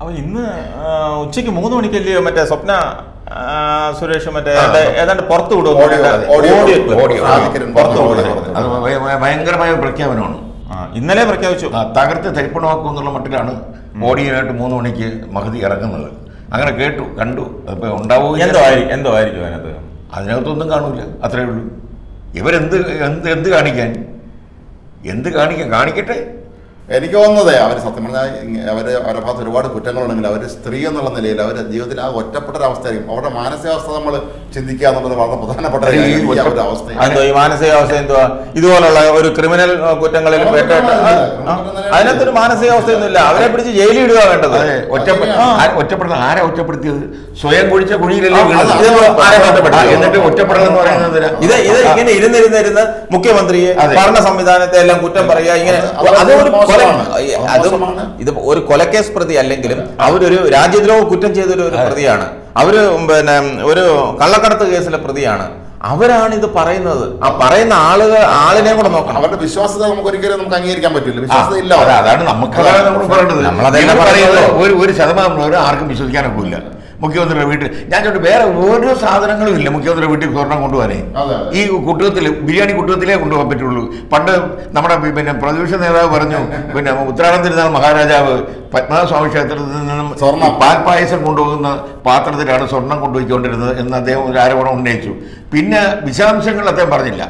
അപ്പൊ ഇന്ന് ഉച്ചയ്ക്ക് ഉച്ചയ്ക്ക് മൂന്ന് മണിക്കല്ലയോ മറ്റേ സ്വപ്ന സുരേഷ് മറ്റേ ഏതാണ്ട് പുറത്തു വിടും ഭയങ്കരമായ പ്രഖ്യാപനമാണ് ഇന്നലെ പ്രഖ്യാപിച്ചു തകർത്ത് തരിപ്പണമാക്കും എന്നുള്ള മട്ടിലാണ് ഓടിയായിട്ട് മൂന്ന് മണിക്ക് മഹതി ഇറങ്ങുന്നത് അങ്ങനെ കേട്ടു കണ്ടു അപ്പൊ ഉണ്ടാവോ എന്തോ ആയിരിക്കും എന്തോ ആയിരിക്കും അതിനകത്ത് അതിനകത്തൊന്നും കാണൂല അത്രേ ഉള്ളൂ ഇവരെന്ത് എന്ത് എന്ത് കാണിക്കാൻ എന്ത് കാണിക്കാൻ കാണിക്കട്ടെ എനിക്ക് തോന്നുന്നത് അവർ സത്യം പറഞ്ഞാൽ അവർ അവരുടെ ഭാഗത്ത് ഒരുപാട് കുറ്റങ്ങളുണ്ടെങ്കിൽ അവർ സ്ത്രീ എന്നുള്ള നിലയിൽ അവരുടെ ജീവിതത്തിൽ ആ ഒറ്റപ്പെട്ട ഒരു അവസ്ഥയായിരിക്കും. അവരുടെ മാനസികാവസ്ഥ നമ്മൾ ചിന്തിക്കുക എന്നുള്ളത് വളരെ പ്രധാനപ്പെട്ട ഒരു അവസ്ഥ. ഈ മാനസികാവസ്ഥ എന്തുവാ? ഇതുപോലുള്ള ഒരു ക്രിമിനൽ കുറ്റങ്ങളിൽ അതിനകത്തൊരു മാനസികാവസ്ഥയൊന്നുമില്ല. അവരെ പിടിച്ച് ജയിലിൽ ഇടുക വേണ്ടത്. ഒറ്റപ്പെട്ട ആരെ ഒറ്റപ്പെടുത്തിയത്? സ്വയം കുഴിച്ച കുഴിയിലല്ലേ എന്നിട്ട് ഒറ്റപ്പെടൽ എന്ന് പറയുന്നത് ഇത് ഇത് ഇങ്ങനെ ഇരുന്നിരുന്നിരുന്ന് മുഖ്യമന്ത്രിയെ ഭരണ സംവിധാനത്തെ എല്ലാം കുറ്റം പറയുക ഇങ്ങനെ അത് അത് അതൊരു കൊല മോശമാണ്. ഇത് ഒരു കൊലക്കേസ് പ്രതി അല്ലെങ്കിലും അവരൊരു രാജ്യദ്രോഹ കുറ്റം ചെയ്തൊരു ഒരു പ്രതിയാണ്. അവർ പിന്നെ ഒരു കള്ളക്കടത്ത് കേസിലെ പ്രതിയാണ്. അവരാണ് ഇത് പറയുന്നത്. ആ പറയുന്ന ആളുകൾ ആളിനെ കൂടെ നോക്കണം. അവരുടെ വിശ്വാസത നമുക്ക് ഒരിക്കലും നമുക്ക് അംഗീകരിക്കാൻ പറ്റില്ല. വിശ്വാസത ഇല്ല. അതാണ് നമുക്ക് നമ്മളതല്ല പറയുന്നത്. ഒരു ശതമാനം ആർക്കും വിശ്വസിക്കാനൊക്കെ ഇല്ല മുഖ്യമന്ത്രിയുടെ വീട്ടിൽ. ഞാൻ ചോദിച്ചു വേറെ ഓരോ സാധനങ്ങളും ഇല്ല മുഖ്യമന്ത്രിയുടെ വീട്ടിൽ സ്വർണം കൊണ്ടുപോകാനേ. ഈ കുട്ടുകത്തിൽ ബിരിയാണി കുട്ടുകത്തിലേ കൊണ്ടുപോകാൻ പറ്റുള്ളൂ. പണ്ട് നമ്മുടെ പിന്നെ പ്രതിപക്ഷ നേതാവ് പറഞ്ഞു പിന്നെ ഉത്തരാടം തിരുനാൾ മഹാരാജാവ് പത്മനാഭസ്വാമി ക്ഷേത്രത്തിൽ നിന്നും സ്വർണ പാൽ പായസം കൊണ്ടുപോകുന്ന പാത്രത്തിലാണ് സ്വർണം കൊണ്ടുപോയിക്കൊണ്ടിരുന്നത് എന്ന് അദ്ദേഹം ഒരു ആരോപണം ഉന്നയിച്ചു. പിന്നെ വിശദാംശങ്ങൾ അദ്ദേഹം പറഞ്ഞില്ല.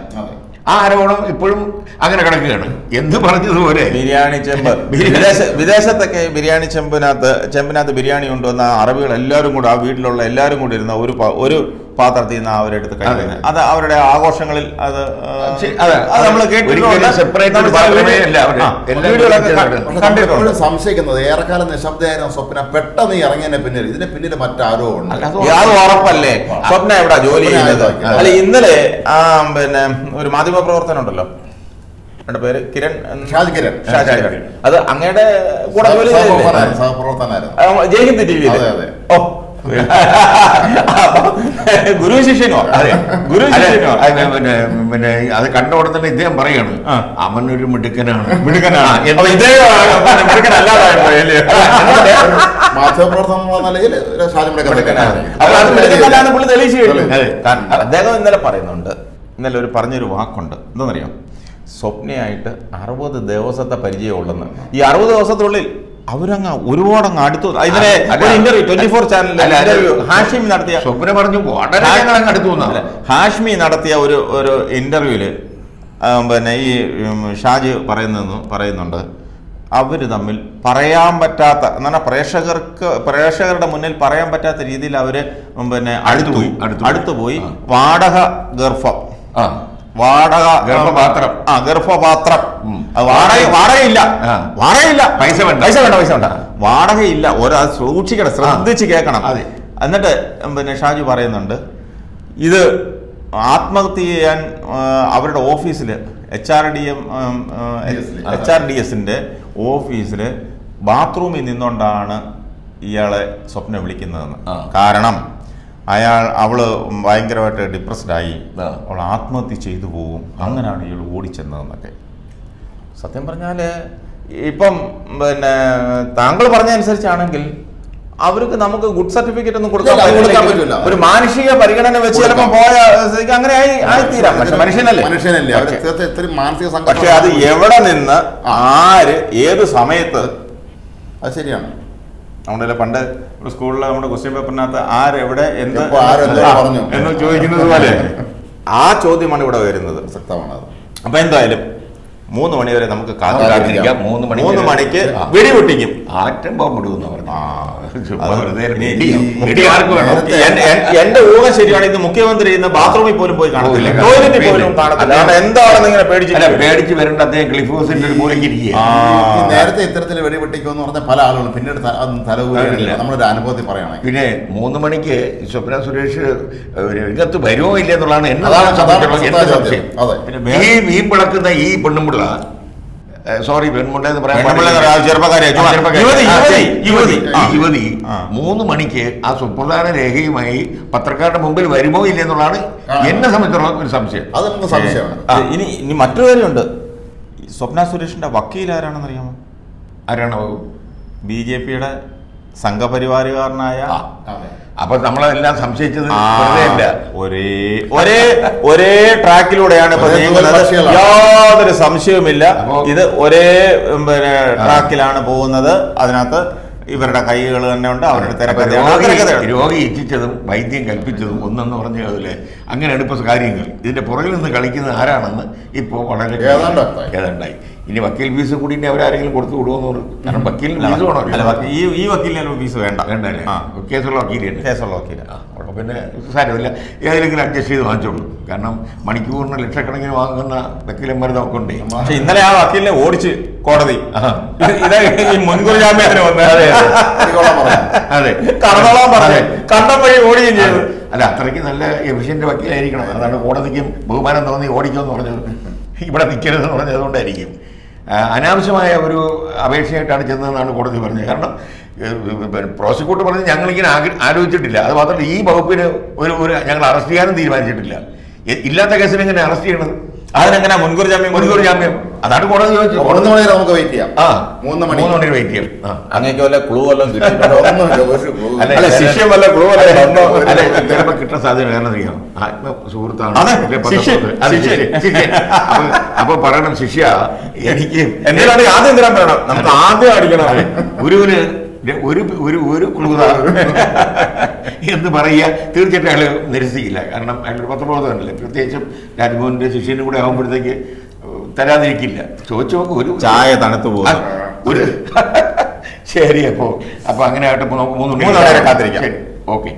ആ ആരോപണം ഇപ്പോഴും അങ്ങനെ കിടക്കുകയാണ്. എന്ത് പറഞ്ഞതുപോലെ? ബിരിയാണി ചെമ്പ്. വിദേശ വിദേശത്തൊക്കെ ബിരിയാണി ചെമ്പിനകത്ത് ചെമ്പിനകത്ത് ബിരിയാണി കൊണ്ടുവന്ന അറബികൾ എല്ലാവരും കൂടെ ആ വീട്ടിലുള്ള എല്ലാവരും കൂടി ഇരുന്ന ഒരു ഒരു പാത്രത്തിൽ നിന്ന് അവരെടുത്ത് കഴിക്കുന്നത്. അത് അവരുടെ ആഘോഷങ്ങളിൽ അത് അതെ. നമ്മൾ കേട്ടിട്ടുണ്ട്. സംശയിക്കുന്നത് ഏറെക്കാലം നിശബ്ദമായിരുന്നു സ്വപ്ന പെട്ടെന്ന് ഈ ഇറങ്ങിയതിന്റെ പിന്നിൽ ഇതിന്റെ പിന്നിൽ മറ്റാരോ ഉണ്ട്. അത് ഉറപ്പല്ലേ? സ്വപ്ന എവിടെ ജോലി. അല്ല ഇന്നലെ ആ പിന്നെ ഒരു മാധ്യമ പ്രവർത്തനം ഉണ്ടല്ലോ. എന്റെ പേര് കിരൺ ഷാജ് കിരൺ. ഷാജ് കിരൺ. അത് അങ്ങയുടെ കൂടെ ജോലി ജയ്ഹിന്ദ് ടി വിയിൽ അതെ, അതെ. ഓ. ഗുരു ശിഷ്യനോ? അതെ. ഗുരു ശിഷ്യനോ? അതെ പിന്നെ പിന്നെ അത് കണ്ട ഉടൻ തന്നെ ഇദ്ദേഹം പറയാണ് അമൻ ഒരു മിടുക്കനാണ്. മിടുക്കനാണ്. അദ്ദേഹം ഇന്നലെ പറയുന്നുണ്ട് ഇന്നലെ ഒരു പറഞ്ഞൊരു വാക്കുണ്ട് എന്താണെന്നറിയാം? സ്വപ്നയായിട്ട് അറുപത് ദിവസത്തെ പരിചയമുള്ളെന്ന്. ഈ അറുപത് ദിവസത്തിനുള്ളിൽ അവരങ്ങ് ഒരുപാടങ്ങ് അടുത്തു ഇതിനെ ഇന്റർവ്യൂ ട്വന്റി ഫോർ ചാനലിൽ അല്ല, ഹാഷിം നടത്തിയ സ്വപ്ന പറഞ്ഞു അടുത്തു ഹാഷ്മി നടത്തിയ ഒരു ഒരു ഇന്റർവ്യൂൽ പിന്നെ ഈ ഷാജി പറയുന്നു പറയുന്നുണ്ട്. അവർ തമ്മിൽ പറയാൻ പറ്റാത്ത എന്നാൽ പ്രേക്ഷകർക്ക് പ്രേക്ഷകരുടെ മുന്നിൽ പറയാൻ പറ്റാത്ത രീതിയിൽ അവർ പിന്നെ അടുത്തുപോയി അടുത്തുപോയി അടുത്തു പോയി. അടുത്തു പോയി. വാടക ഗർഭം. വാടക ഗർഭപാത്രം. ആ ഗർഭപാത്രം. വാടക വാടകയില്ല. വാടകയില്ല. പൈസ വേണ്ട. പൈസ വേണ്ട പൈസ വേണ്ട. വാടകയില്ല. ഒരാൾ സൂക്ഷിക്കണം ശ്രദ്ധിച്ച് കേൾക്കണം. അതെ. എന്നിട്ട് പിന്നെ ഷാജു പറയുന്നുണ്ട് ഇത് ആത്മഹത്യ ചെയ്യാൻ അവരുടെ ഓഫീസിൽ H R D M H R D എസിന്റെ ഓഫീസിൽ ബാത്റൂമിൽ നിന്നുകൊണ്ടാണ് ഇയാളെ സ്വപ്നം വിളിക്കുന്നതെന്ന്. കാരണം അയാൾ അവൾ ഭയങ്കരമായിട്ട് ഡിപ്രസ്ഡ് ആയി. അവൾ ആത്മഹത്യ ചെയ്തു പോകും അങ്ങനെയാണ് ഇയാൾ ഓടിച്ചെന്നതെന്നൊക്കെ. സത്യം പറഞ്ഞാൽ ഇപ്പം പിന്നെ താങ്കൾ പറഞ്ഞ അനുസരിച്ചാണെങ്കിൽ അവർക്ക് നമുക്ക് ഗുഡ് സർട്ടിഫിക്കറ്റ് ഒന്നും കൊടുക്കാൻ പറ്റില്ല. ഒരു മാനുഷിക പരിഗണന വെച്ച് ചിലപ്പോൾ പോയ സ്ഥിതിക്ക് അങ്ങനെ ആയി ആയിത്തീരാം. പക്ഷെ മനുഷ്യനല്ലേ? മനുഷ്യനല്ലേ? പക്ഷെ അത് എവിടെ നിന്ന് ആര് ഏത് സമയത്ത് അത് ശരിയാണ്. നമ്മുടെ പണ്ട് സ്കൂളിൽ സ്കൂളിലെ നമ്മുടെ ക്വസ്റ്റ്യൻ പേപ്പറിനകത്ത് ആരെവിടെ എന്ത് ആ. എന്ന് ചോദിക്കുന്നത് പോലെ ആ ചോദ്യമാണ് ഇവിടെ വരുന്നത് അപ്പൊ എന്തായാലും മൂന്ന് മണി വരെ നമുക്ക് കാത്തിരിക്കാം. മൂന്ന് മണിക്ക് മൂന്ന് മണിക്ക് ആ. വെടിപൊട്ടിക്കും ആറ്റം ബോംബ് ഇടുമെന്ന് പറഞ്ഞു എന്റെ ഊഹം ശരിയാണ് ഇന്ന് മുഖ്യമന്ത്രി ഇന്ന് ബാത്റൂമിൽ പോലും പോയി കാണത്തില്ല. ടോയ്ലറ്റിൽ പോലും കാണത്തില്ല. എന്താണെന്ന് ഇങ്ങനെ പേടിച്ചു പേടിച്ചില്ല പേടിച്ച് വരേണ്ട അദ്ദേഹം ക്ലിഫ് ഹൗസിന്റെ ഒരു നേരത്തെ ഇത്തരത്തിൽ വെടിപൊട്ടിക്കുമെന്ന് പറഞ്ഞ പല ആളുകളും പിന്നീട് തലകൂരില്ല. നമ്മളൊരു അനുഭവത്തിൽ പറയുകയാണെങ്കിൽ. പിന്നെ മൂന്ന് മണിക്ക് സ്വപ്ന സുരേഷ് ഒരു രംഗത്ത് വരുമോ ഇല്ല എന്നുള്ളതാണ് എന്നെ അതാണ്- അതാണ് സംബന്ധിച്ചിടത്തോളം എന്റെ പ്രസക്തമായ സംശയം. അതെ. പിന്നെ വേറെ- ഈ മീൻ പിളക്കുന്ന ഈ പെണ്ണുമ്പിള്ള സോറി പെൺമുണ്ട എന്ന് പറയാൻ. യുവതി, യുവതി, യുവതി. യുവതി. മൂന്ന് മണിക്ക് ആ സുപ്രധാന രേഖയുമായി പത്രക്കാരുടെ മുമ്പിൽ വരുമോ ഇല്ല എന്നുള്ളതാണ് എന്നെ സംബന്ധിച്ചിടത്തോളം ഒരു സംശയം. അത് സംശയമാണ്. ഇനി ഇനി മറ്റൊരു കാര്യമുണ്ട്. സ്വപ്ന സുരേഷിന്റെ വക്കീൽ ആരാണെന്ന് അറിയാമോ ആരാണോ? ബി ജെ പിയുടെ സംഘപരിവാരുകാരനായ. അപ്പൊ നമ്മളെല്ലാം സംശയിച്ചത് ഒരേ ഒരേ ഒരേ ട്രാക്കിലൂടെയാണ് ഇപ്പൊ നീങ്ങുന്നത് യാതൊരു സംശയവുമില്ല. ഇത് ഒരേ പിന്നെ ട്രാക്കിലാണ് പോകുന്നത്. അതിനകത്ത് ഇവരുടെ കൈകൾ തന്നെ ഉണ്ട് അവരുടെ തിരക്കഥ രോഗി എത്തിച്ചതും ഇച്ഛിച്ചതും വൈദ്യം കൽപ്പിച്ചതും ഒന്നെന്ന് പറഞ്ഞ അതിലെ അങ്ങനെയാണ് ഇപ്പോൾ കാര്യങ്ങൾ. ഇതിന്റെ പുറകിൽ നിന്ന് കളിക്കുന്നത് ആരാണെന്ന് ഇപ്പോൾ വളരെ. ഏതാണ്ടായി. ഇനി വക്കീൽ ഫീസ് കൂടി അവരാരെങ്കിലും കൊടുത്തു വിടുമെന്ന് പറഞ്ഞു. കാരണം വക്കീലിന് അല്ല, ഫീസ് വേണമല്ലോ ഈ ഈ വക്കീലിന് ഫീസ് വേണ്ട. വേണ്ട ആ, കേസുള്ള വക്കീലുണ്ട് കേസുള്ള വക്കീൽ. ആ, പിന്നെ സാരമില്ല. ഏതെങ്കിലും അഡ്ജസ്റ്റ് ചെയ്ത് വാങ്ങിച്ചോളൂ. കാരണം മണിക്കൂറിന് ലക്ഷക്കണക്കിന് വാങ്ങുന്ന വക്കീലന്മാർ നമുക്കുണ്ട് പക്ഷെ ഇന്നലെ ആ വക്കീലിനെ ഓടിച്ച് കോടതി. മുൻകൂർ ജാമ്യത്തിന് വന്നത് അതെ, അതെ. കടന്നോളാൻ പറഞ്ഞേ. കണ്ടം വഴി ഓടുകയും ചെയ്തു. അല്ല അത്രയ്ക്ക് നല്ല എഫിഷ്യന്റ് വക്കീലായിരിക്കണം. അതാണ് കോടതിക്കും ബഹുമാനം തോന്നി ഓടിക്കുമെന്ന് പറഞ്ഞത്. ഇവിടെ നിൽക്കരുതെന്ന് പറഞ്ഞത് അതുകൊണ്ടായിരിക്കും ആ, അനാവശ്യമായ ഒരു അപേക്ഷയായിട്ടാണ് ചെന്നതെന്നാണ് കോടതി പറഞ്ഞത്. കാരണം പ്രോസിക്യൂട്ടർ പറഞ്ഞ് ഞങ്ങളിങ്ങനെ ആലോചിച്ചിട്ടില്ല അത് മാത്രമല്ല ഈ വകുപ്പിന് ഒരു ഒരു ഞങ്ങൾ അറസ്റ്റ് ചെയ്യാനും തീരുമാനിച്ചിട്ടില്ല. ഇല്ലാത്ത കേസിൽ എങ്ങനെ അറസ്റ്റ് ചെയ്യണത്? അതിനെങ്ങനെ മുൻകൂർ ജാമ്യം മുൻകൂർ ജാമ്യം? അതാണ് കോടതി ചോദിച്ചത്. മൂന്ന് മണി വരെ നമുക്ക് വെയിറ്റ് ചെയ്യാം. ആ മൂന്ന് മണി. മൂന്ന് മണി വെയിറ്റ് ചെയ്യാം അങ്ങനെയൊക്കെ അങ്ങേക്ക് വല്ല ക്ലൂ വല്ലതും. അല്ല, ശിഷ്യം വല്ല ക്ലൂ? അല്ല ചിലപ്പോ കിട്ടാൻ സാധ്യത കാരണം അറിയാം ആത്മ സുഹൃത്താണ്. അപ്പൊ- പറയണം ശിഷ്യ എനിക്ക് എന്തിനാണ് ആദ്യം തരാൻ വേണം നമുക്ക് ആദ്യം അടിക്കണം. ഗുരുവിന് ഒരു ഒരു ഒരു കുളുതാണ് എന്ന് പറയുക തീർച്ചയായിട്ടും അയാൾ നിരസിക്കില്ല. കാരണം അയാളൊരു പത്രപ്രവർത്തകനല്ലേ? പ്രത്യേകിച്ചും രാജ്മോഹന്റെ ശിഷ്യനും കൂടെ ആകുമ്പോഴത്തേക്ക് തരാതിരിക്കില്ല. ചോദിച്ചു നോക്ക് ഒരു ചായ തണുത്തു പോകും ഒരു ശരി അപ്പോ അപ്പൊ അങ്ങനെ ആയിട്ട് നമുക്ക് മൂന്ന് കാത്തിരിക്കാം. ഓക്കെ.